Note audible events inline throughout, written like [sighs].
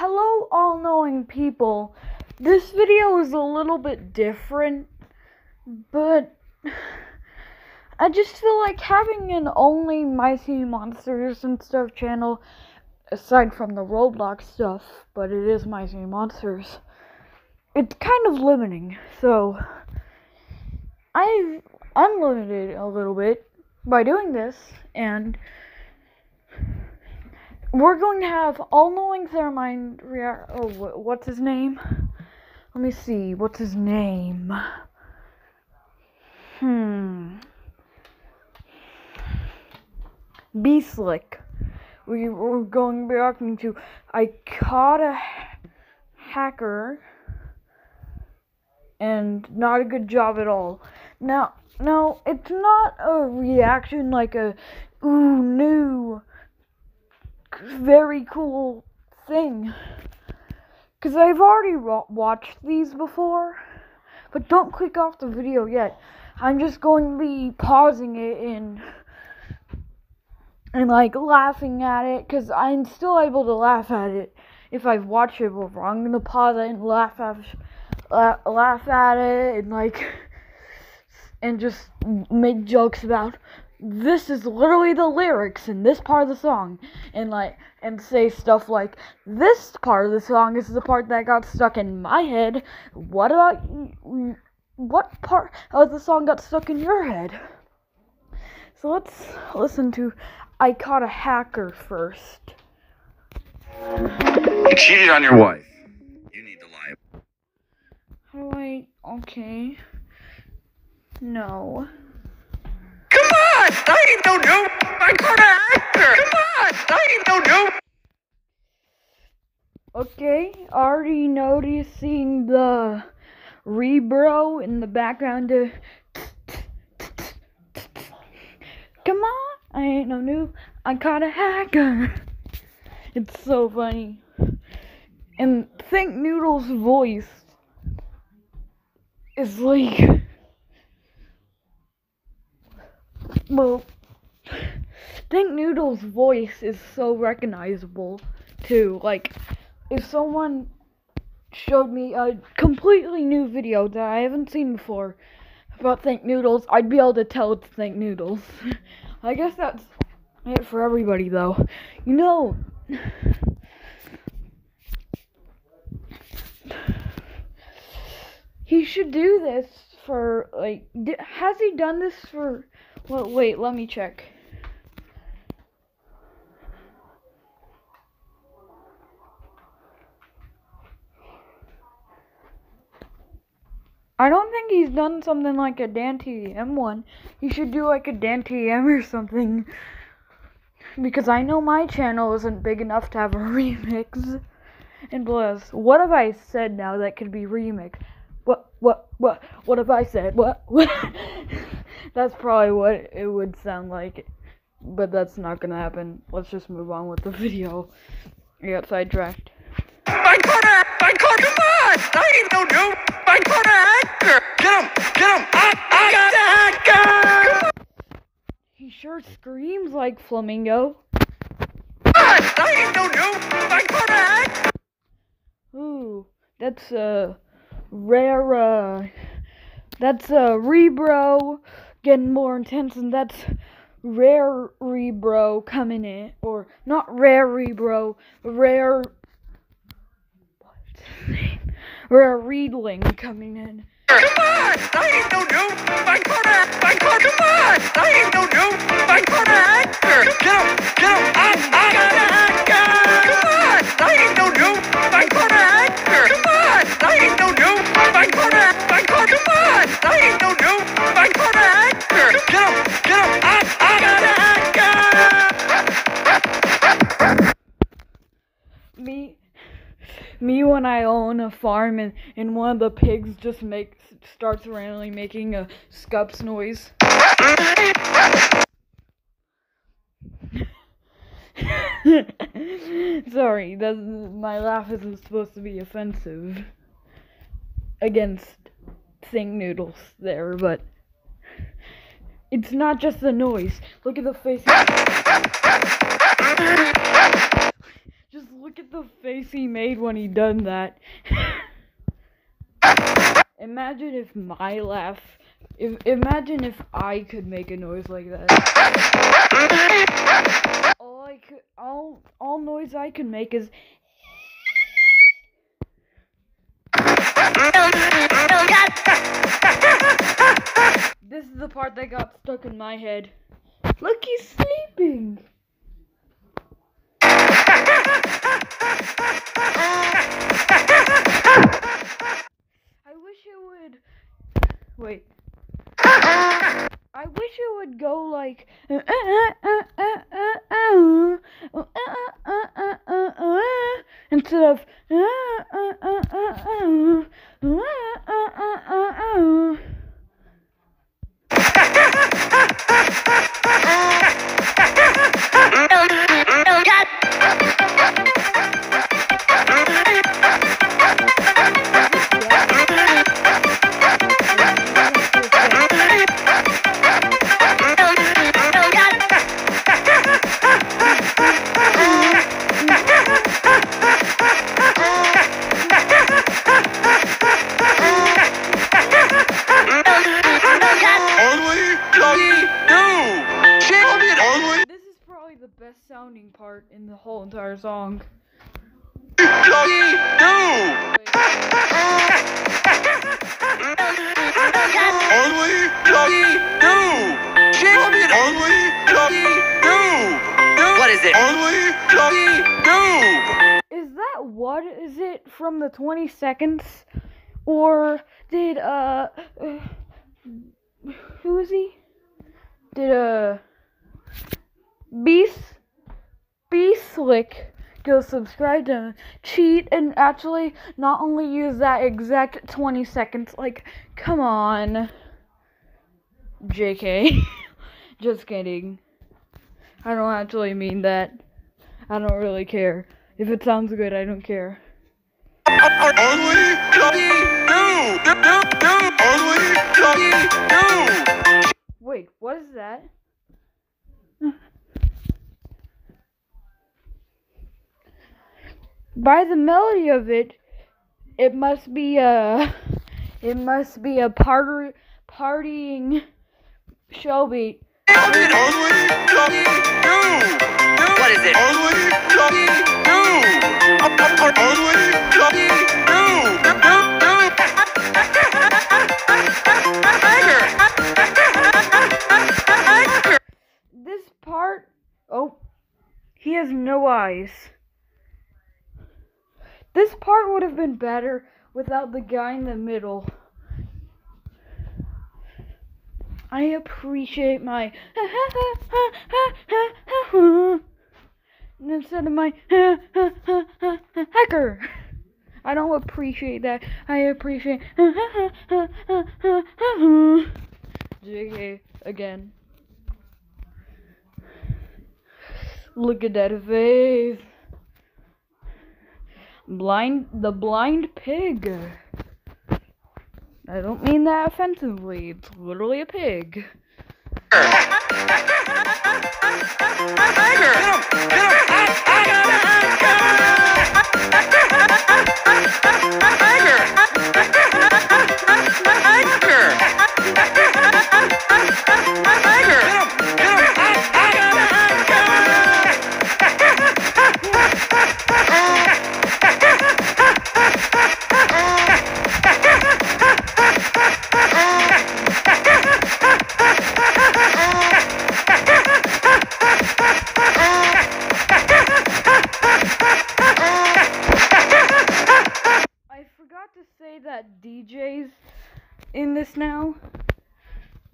hello, all knowing people. This video is a little bit different, but [sighs] I just feel like having an only My Sea Monsters and stuff channel, aside from the Roblox stuff, but it is My Sea Monsters, it's kind of limiting. So, I've unlimited a little bit by doing this, and we're going to have all knowing Theremind react. Oh, what's his name? Let me see. What's his name? Hmm. BSlick. We were going to be reacting to. I caught a hacker, and not a good job at all. Now, no, it's not a reaction like a ooh new very cool thing. Because I've already watched these before. But don't click off the video yet. I'm just going to be pausing it and and like laughing at it because I'm still able to laugh at it if I've watched it before. I'm gonna pause it and laugh at la- laugh at it and like [laughs] and just make jokes about this is literally the lyrics in this part of the song. And like and say stuff like this part of the song is the part that got stuck in my head. What about what part of the song got stuck in your head? So let's listen to i caught a hacker first. You cheated on your wife. You need to lie. How do i okay. No I ain't no noob. I caught an actor. Come on, I ain't no noob. Okay, already noticing the rebro in the background. To Come on, I ain't no noob. I caught a hacker. It's so funny. And Think Noodle's voice is like well, Think Noodle's voice is so recognizable too. Like, if someone showed me a completely new video that I haven't seen before about Thinknoodles, I'd be able to tell it's Thinknoodles. [laughs] I guess that's it for everybody, though. You know. [sighs] He should do this for like. Has he done this for well, wait, let me check. I don't think he's done something like a DanTDM one. He should do like a DanTDM or something. Because I know my channel isn't big enough to have a [laughs] remix. And plus, what have I said now that could be remixed? What, what, what, what have I said? What, what? [laughs] That's probably what it would sound like. But that's not gonna happen. Let's just move on with the [laughs] video. I got sidetracked. Caught a, I caught come on! I ain't no noob! Caught a hacker! Get him! Get him! I, I got a hacker! He sure screams like Flamingo. I ain't no noob! Caught a hacker! Ooh, that's a rare, uh, that's a rebro getting more intense, and that's rare rebro coming in, or not rare rebro, rare. What's his name? Rare Reedling coming in. Come on! And, one of the pigs just makes starts randomly making a scups noise. [laughs] Sorry, that my laugh isn't supposed to be offensive against Thinknoodles there, but it's not just the noise. Look at the face. [laughs] Just Look at the face he made when he done that. [laughs] imagine if my laugh. If imagine if I could make a noise like that. All I could, all all noise I can make is. This is the part that got stuck in my head. Look, he's sleeping. Like. Uh, uh, uh, probably the best sounding part in the whole entire song. Lucky Do! Only Lucky Do! Champion only Do! What is it? Only Lucky Do! Is that what is it from the 20 seconds? Or did, uh, uh who is he? Did, uh, Beast, Beast Slick go subscribe to cheat and actually not only use that exact 20 seconds? Like, come on. JK. [laughs] Just kidding. I don't actually mean that. I don't really care. If it sounds good, I don't care. By the melody of it, it must be a, it must be a party, partying show beat. Champion only Lucky Do! What is it? This part, oh, he has no eyes. This part would have been better without the guy in the middle. I appreciate my [laughs] instead of my [laughs] hacker. I don't appreciate that. I appreciate [laughs] JK again. Look at that face. Blind the blind pig. I don't mean that offensively. It's literally a pig. [laughs]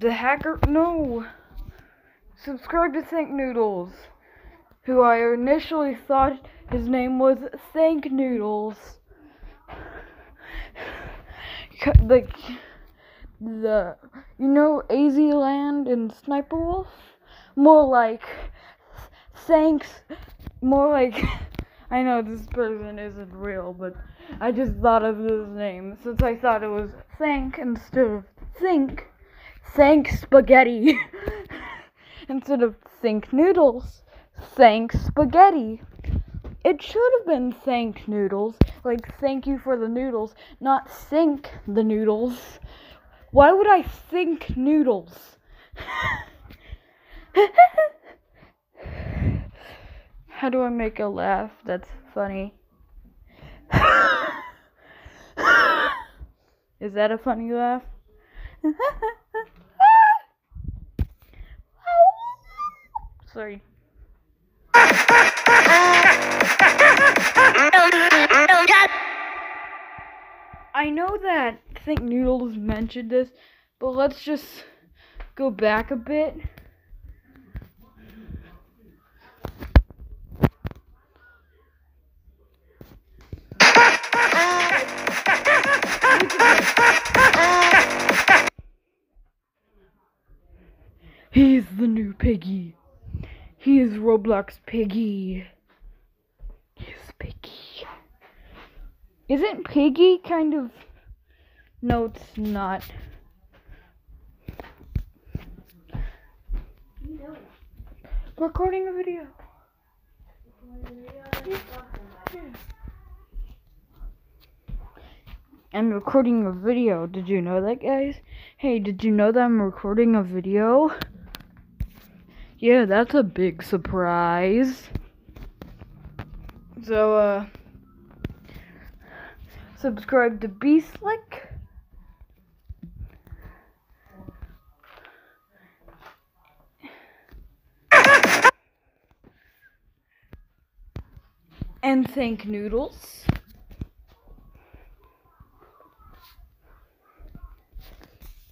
The hacker no. Subscribe to Thank Noodles. Who I initially thought his name was Thank Noodles. C- The you know AzzyLand and Sniper Wolf? More like thanks more like [laughs] I know this person isn't real, but I just thought of his name since I thought it was thank instead of think. Thank spaghetti [laughs] instead of think noodles. Thank spaghetti. it should have been thank noodles. Like thank you for the noodles, not sink the noodles. Why would I think noodles? [laughs] How do I make a laugh that's funny? [laughs] Is that a funny laugh? Sorry. I know that I Thinknoodles mentioned this, but let's just go back a bit. He's the new piggy. He is Roblox Piggy. He's Piggy. Isn't Piggy kind of. No, it's not. Recording a video. I'm recording a video. Did you know that, guys? Hey, did you know that I'm recording a video? Yeah, that's a big surprise. So, uh, subscribe to BSlick. And thank Noodles.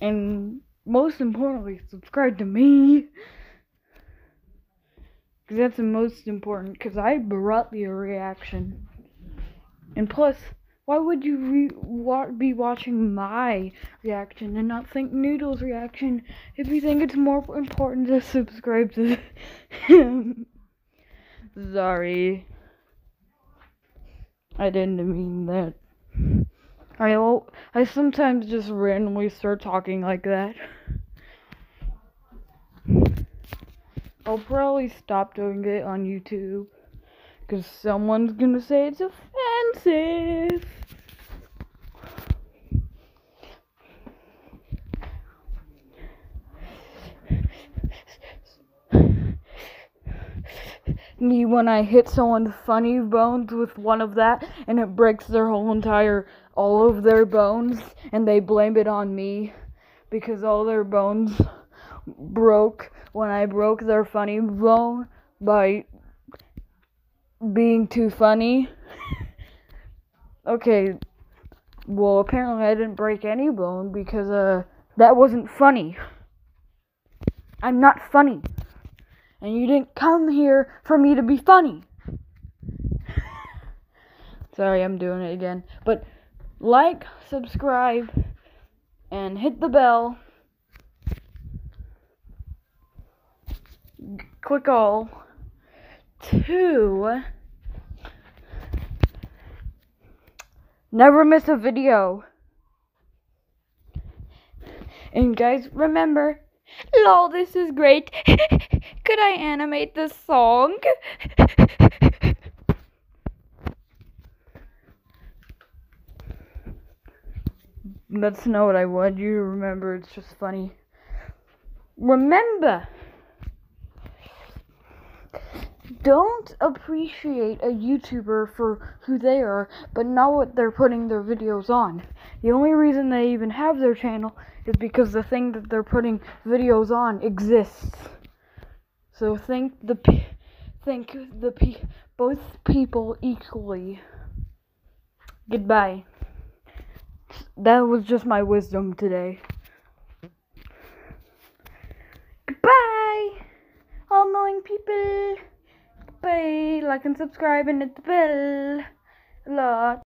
And most importantly, subscribe to me. Because that's the most important. Because I brought the reaction. And plus, why would you re- wa- be watching my reaction and not think Noodle's reaction if you think it's more important to subscribe to him? [laughs] Sorry. I didn't mean that. I I sometimes just randomly start talking like that. I'll probably stop doing it on YouTube because someone's gonna say it's offensive. Me when I hit someone's funny bones with one of that and it breaks their whole entire all of their bones and they blame it on me because all their bones broke when I broke their funny bone by being too funny. okay, well, apparently I didn't break any bone because uh that wasn't funny. I'm not funny. And you didn't come here for me to be funny. [laughs] Sorry, I'm doing it again. But like, subscribe, and hit the bell. Click all to never miss a video. And guys, remember, lol, this is great. [laughs] Could I animate this song? [laughs] That's not what I want you to remember. It's just funny. Remember, don't appreciate a YouTuber for who they are, but not what they're putting their videos on. The only reason they even have their channel is because the thing that they're putting videos on exists. So think the pe- think the pe- both people equally. Goodbye. That was just my wisdom today. Goodbye, all knowing people. Bye. Like and subscribe and hit the bell. A lot.